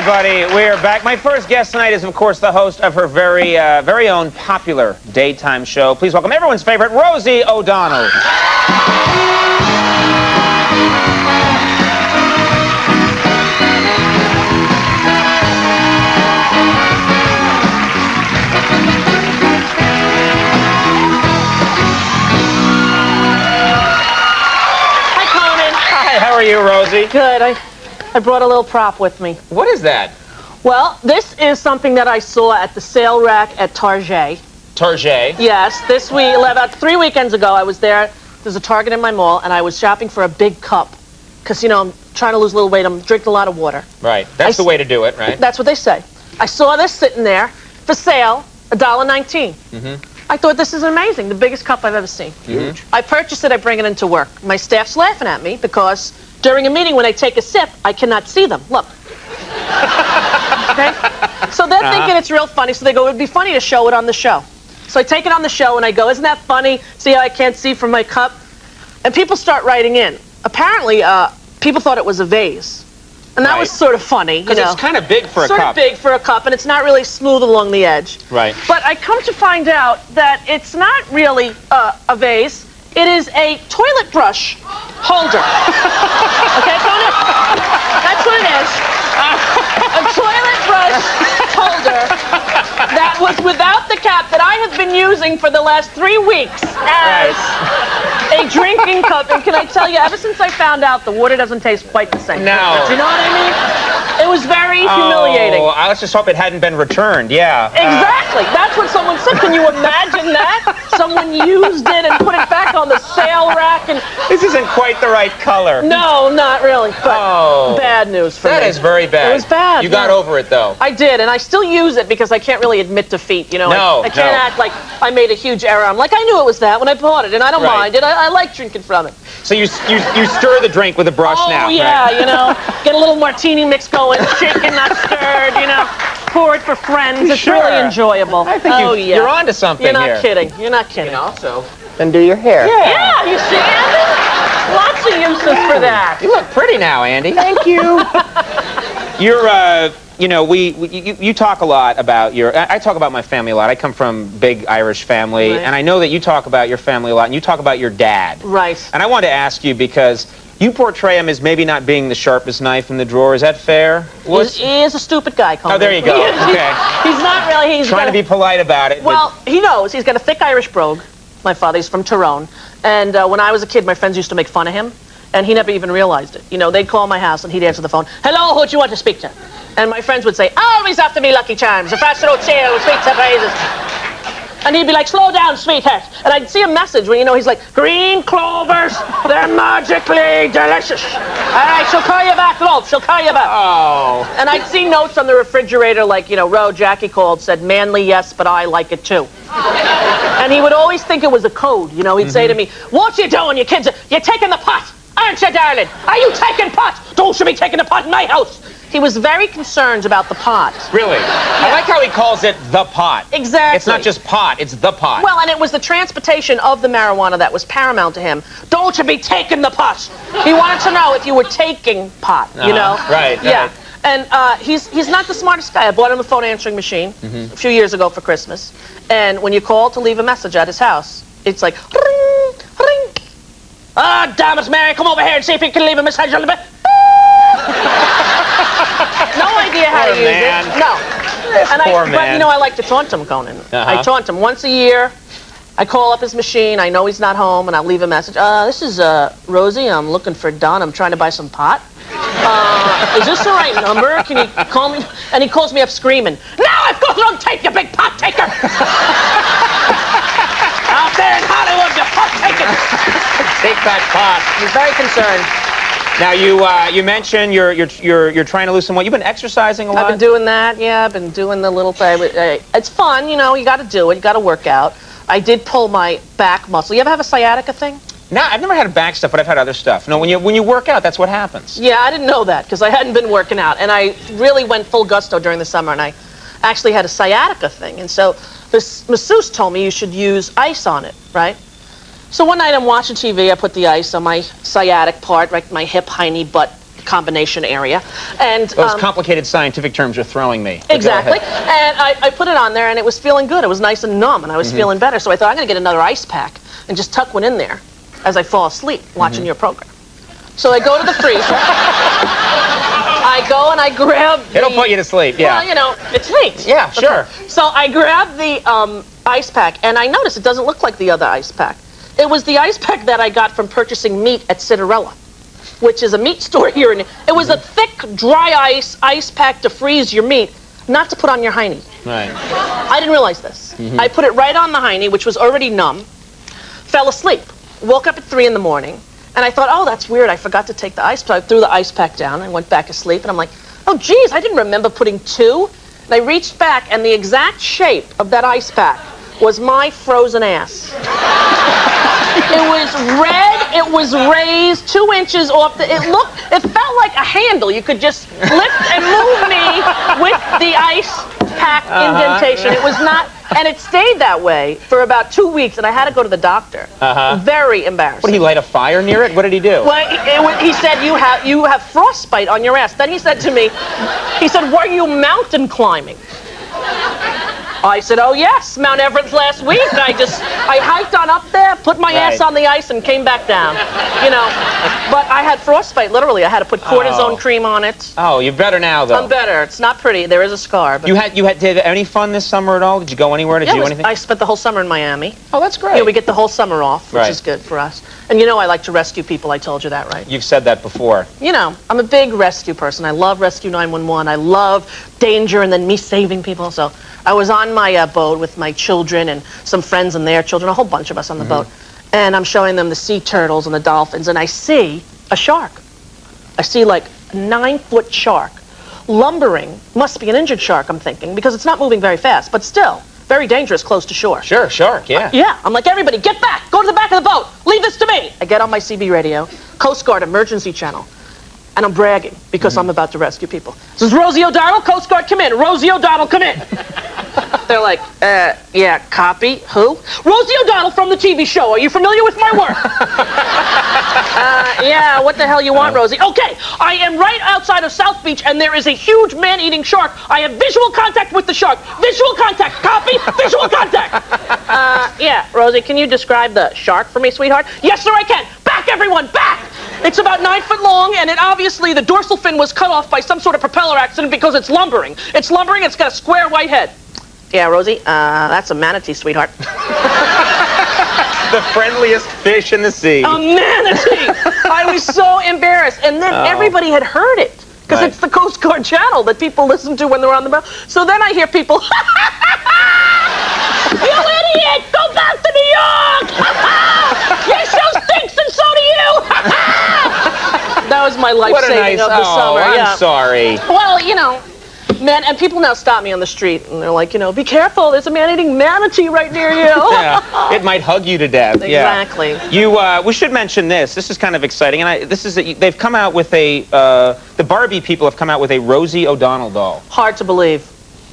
everybody. We are back. My first guest tonight is, of course, the host of her very, uh, very own popular daytime show. Please welcome everyone's favorite, Rosie O'Donnell. Hi, Conan. Hi, how are you, Rosie? Good. I, I brought a little prop with me. What is that? Well, this is something that I saw at the sale rack at Target. Target. Yes, this week, about three weekends ago, I was there. There's a Target in my mall, and I was shopping for a big cup. Because, you know, I'm trying to lose a little weight. I'm drinking a lot of water. Right. That's I the way to do it, right? That's what they say. I saw this sitting there for sale, $1.19. Mm-hmm. I thought this is amazing, the biggest cup I've ever seen. Huge. I purchased it, I bring it into work. My staff's laughing at me because during a meeting when I take a sip, I cannot see them. Look. okay? So they're Uh-huh. thinking it's real funny, so they go, it would be funny to show it on the show. So I take it on the show and I go, isn't that funny? See how I can't see from my cup? And people start writing in. Apparently, uh, people thought it was a vase. And that was sort of funny, you Because know. it's kind of big for a sort cup. of big for a cup, and it's not really smooth along the edge. Right. But I come to find out that it's not really uh, a vase. It is a toilet brush holder. okay, Conan? That's what it is. A toilet brush holder that was without the cap that I have been using for the last three weeks as a drinking cup. And can I tell you, ever since I found out, the water doesn't taste quite the same. No. Do you know what I mean? It was very humiliating. Oh, I let's just hope it hadn't been returned. Yeah. Uh, Exactly. That's what someone said. Can you imagine that? Someone used it and put it back on the sale rack and this isn't quite the right color. no, not really. But Oh. bad news for That me. is very bad. It was bad. You got over it, though. I did, and I still use it because I can't really admit defeat. You know, No, I, I can't no. act like I made a huge error. I'm like, I knew it was that when I bought it, and I don't Right. mind it. I, I like drinking from it. So you, you you stir the drink with a brush oh now. yeah, right? you know, get a little martini mix going, shaken, not stirred. You know, pour for friends. It's Sure. really enjoyable. I think oh you, yeah. you're onto something You're not here. kidding. You're not kidding. You also. And do your hair. Yeah, you see, Andy? Lots of uses for that. You look pretty now, Andy. Thank you. You're, uh, you know, we, we you, you talk a lot about your. I I talk about my family a lot. I come from big Irish family, Right. and I know that you talk about your family a lot, and you talk about your dad. Right. And I wanted to ask you because you portray him as maybe not being the sharpest knife in the drawer. Is that fair? He's, he is a stupid guy, Conan. Oh, there you go. He is- Okay. He's not really. He's trying to got be polite about it. but- Well, he knows. He's got a thick Irish brogue. My father's from Tyrone. And uh, when I was a kid, my friends used to make fun of him. And he never even realized it. You know, they'd call my house and he'd answer the phone. Hello, who do you want to speak to? And my friends would say, always after me, Lucky Charms. The faster don't chill, sweet surprises. And he'd be like, slow down, sweetheart. And I'd see a message where, you know, he's like, green clovers, they're magically delicious. All right, she'll call you back, love. She'll call you back. oh, And I'd see notes on the refrigerator like, you know, Ro, Jackie called, said, manly, yes, but I like it too. and he would always think it was a code. You know, he'd say to me, mm-hmm. what you doing, you kids? You're taking the pot, aren't you, darling? Are you taking pot? Don't you be taking the pot in my house. He was very concerned about the pot. really? I like how he calls it the pot. Exactly. It's not just pot; it's the pot. Well, and it was the transportation of the marijuana that was paramount to him. Don't you be taking the pot. He wanted to know if you were taking pot, you know? Uh-huh. Right, Yeah. right. And uh, he's, he's not the smartest guy. I bought him a phone answering machine Mm-hmm. a few years ago for Christmas. And when you call to leave a message at his house, it's like, ring, ring. Ah, damn it, Mary, come over here and see if you can leave a message on the bed. no idea how Poor to use man. it. No. And poor I, But man. you know, I like to taunt him, Conan. I Uh-huh. taunt him once a year. I call up his machine. I know he's not home, and I'll leave a message. Uh, this is uh, Rosie. I'm looking for Don. I'm trying to buy some pot. Uh, is this the right number? Can you call me? And he calls me up screaming. Now I've got it on tape, you big pot taker! Out there in Hollywood, you pot taker! Take that pot. He's very concerned. Now you uh, you mentioned you're you're you're you're trying to lose some weight. You've been exercising a lot. I've been doing that. Yeah, I've been doing the little thing. It's fun, you know. You got to do it. You got to work out. I did pull my back muscle. You ever have a sciatica thing? No, I've never had back stuff, but I've had other stuff. No, when you when you work out, that's what happens. Yeah, I didn't know that because I hadn't been working out, and I really went full gusto during the summer, and I actually had a sciatica thing, and so this masseuse told me you should use ice on it, right? So one night I'm watching TV, I put the ice on my sciatic part, right, my hip, hiney, butt combination area. And Those um, complicated scientific terms you're throwing me. Exactly. And I, I put it on there, and it was feeling good. It was nice and numb, and I was Mm-hmm. feeling better. So I thought, I'm going to get another ice pack and just tuck one in there as I fall asleep watching Mm-hmm. your program. So I go to the freezer. I go and I grab the... It'll put you to sleep, yeah. Well, you know, it's late. Yeah, sure. So I grab the um, ice pack, and I notice it doesn't look like the other ice pack. It was the ice pack that I got from purchasing meat at Citarella, which is a meat store here. And it was a thick, dry ice ice pack to freeze your meat, not to put on your hiney. Right. I didn't realize this. Mm-hmm. I put it right on the hiney, which was already numb, fell asleep, woke up at 3 in the morning, and I thought, oh, that's weird. I forgot to take the ice pack. I threw the ice pack down and went back asleep, and I'm like, oh, geez, I didn't remember putting two. And I reached back, and the exact shape of that ice pack was my frozen ass. It was red. It was raised two inches off the. It looked. It felt like a handle. You could just lift and move me with the ice pack indentation. It was not, and it stayed that way for about two weeks. And I had to go to the doctor. Uh-huh. Very embarrassing. What did he light a fire near it? What did he do? Well, he, he said you have you have frostbite on your ass. Then he said to me, he said, "Were you mountain climbing?" I said, "Oh yes, Mount Everest last week. I just I hiked on up there, put my ass on the ice, and came back down. You know, but I had frostbite. Literally, I had to put cortisone Oh. cream on it. Oh, you're better now, though. I'm better. It's not pretty. There is a scar, but You had you had did any fun this summer at all? Did you go anywhere? Did yeah, you do anything? I spent the whole summer in Miami. oh, that's great. Yeah, we get the whole summer off, which Right. is good for us. And you know, I like to rescue people. I told you that, right? You've said that before. you know, I'm a big rescue person. I love Rescue 911. I love danger and then me saving people. So I was on my uh, boat with my children and some friends and their children, a whole bunch of us on the mm-hmm. boat. And I'm showing them the sea turtles and the dolphins, and I see a shark. I see like a nine foot shark lumbering. Must be an injured shark, I'm thinking, because it's not moving very fast, but still very dangerous close to shore. Sure, shark. Yeah. Uh, yeah, I'm like, everybody, get back! Go to the back of the boat! Leave this to me! I get on my CB radio, Coast Guard emergency channel, and I'm bragging because mm-hmm. I'm about to rescue people. This is Rosie O'Donnell, Coast Guard, come in. Rosie O'Donnell, come in. They're like, uh, yeah, copy. Who? Rosie O'Donnell from the TV show. Are you familiar with my work? uh, yeah, what the hell you want, Rosie? Okay, I am right outside of South Beach, and there is a huge man-eating shark. I have visual contact with the shark. Visual contact. Copy. Visual contact. Uh, yeah, Rosie, can you describe the shark for me, sweetheart? Yes, sir, I can. Back, everyone, back! It's about nine foot long, and it obviously the dorsal fin was cut off by some sort of propeller accident because it's lumbering. It's lumbering. It's got a square white head. Yeah, Rosie, uh, that's a manatee, sweetheart. The friendliest fish in the sea. A manatee! I was so embarrassed, and then everybody had heard it because Right. it's the Coast Guard channel that people listen to when they're on the boat. So then I hear people, "You idiot! Go back to New York! Your show stinks, and so do you!" that was my life what saving nice. of the oh, summer. I'm yeah. sorry. Well, you know, man, and people now stop me on the street and they're like, you know, be careful. There's a man-eating manatee right near you. Yeah, it might hug you to death. Yeah. Exactly. You, uh, we should mention this. This is kind of exciting, and I, this is a, they've come out with a. Uh, the Barbie people have come out with a Rosie O'Donnell doll. Hard to believe.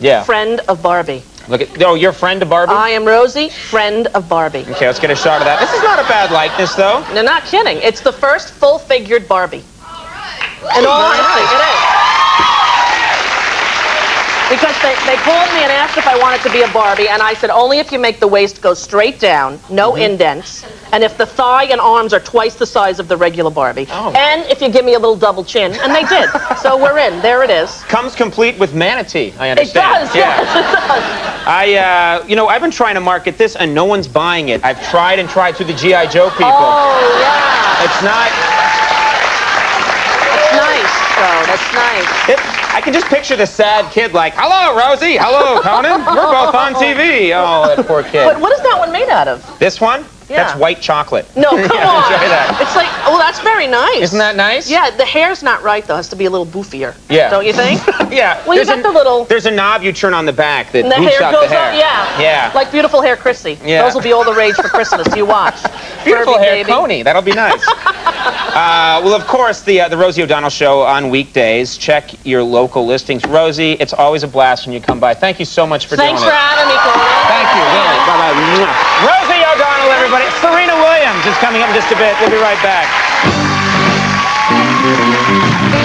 Yeah. Friend of Barbie. Look at. Oh, you're friend of Barbie. I am Rosie, friend of Barbie. okay, let's get a shot of that. This is not a bad likeness, though. They're not kidding. It's the first full-figured Barbie. In all honesty, it is. Because they, they called me and asked if I wanted to be a Barbie, and I said only if you make the waist go straight down, no Mm-hmm. indents, and if the thigh and arms are twice the size of the regular Barbie, Oh. and if you give me a little double chin, and they did. so we're in. There it is. Comes complete with manatee. I understand. It does. Yeah. Yes, it does. I, uh, you know, I've been trying to market this, and no one's buying it. I've tried and tried through the GI Joe people. Oh yeah, It's not. that's nice. though. that's nice. It, I can just picture the sad kid like, "Hello, Rosie. Hello, Conan. We're both on TV." Oh, that poor kid. But what is that one made out of? This one? Yeah. That's white chocolate. No, come Yeah, on. enjoy that. It's like, oh, that's very nice. Isn't that nice? Yeah, the hair's not right though. It has to be a little boofier. Yeah. Don't you think? Yeah. Well, you there's got the little- There's a knob you turn on the back that And the hair out goes the hair. up. Yeah. Yeah. Like beautiful hair, Crissy. Yeah. Those will be all the rage for Christmas. You watch. Beautiful Furby hair, baby. Coney. That'll be nice. uh, well, of course, the uh, the Rosie O'Donnell Show on weekdays. Check your local listings. Rosie, it's always a blast when you come by. Thank you so much for Thanks doing for it. having me, Conan. Thank you. Really. Bye-bye. Rosie O'Donnell, everybody. Serena Williams is coming up in just a bit. We'll be right back. Bye.